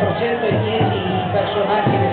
410 y personajes.